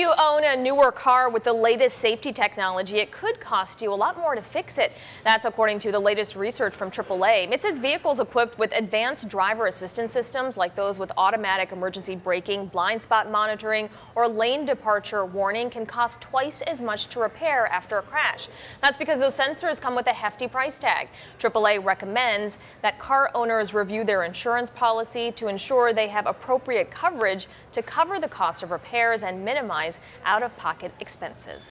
If you own a newer car with the latest safety technology, it could cost you a lot more to fix it. That's according to the latest research from AAA. It says vehicles equipped with advanced driver assistance systems like those with automatic emergency braking, blind spot monitoring, or lane departure warning can cost twice as much to repair after a crash. That's because those sensors come with a hefty price tag. AAA recommends that car owners review their insurance policy to ensure they have appropriate coverage to cover the cost of repairs and minimize out-of-pocket expenses.